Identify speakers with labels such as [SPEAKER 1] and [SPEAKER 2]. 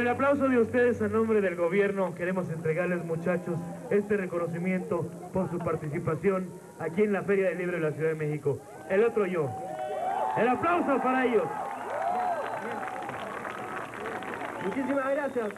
[SPEAKER 1] el aplauso de ustedes a nombre del gobierno queremos entregarles muchachos este reconocimiento por su participación aquí en la Feria del Libro de la Ciudad de México. El otro yo. El aplauso para ellos.
[SPEAKER 2] Muchísimas gracias.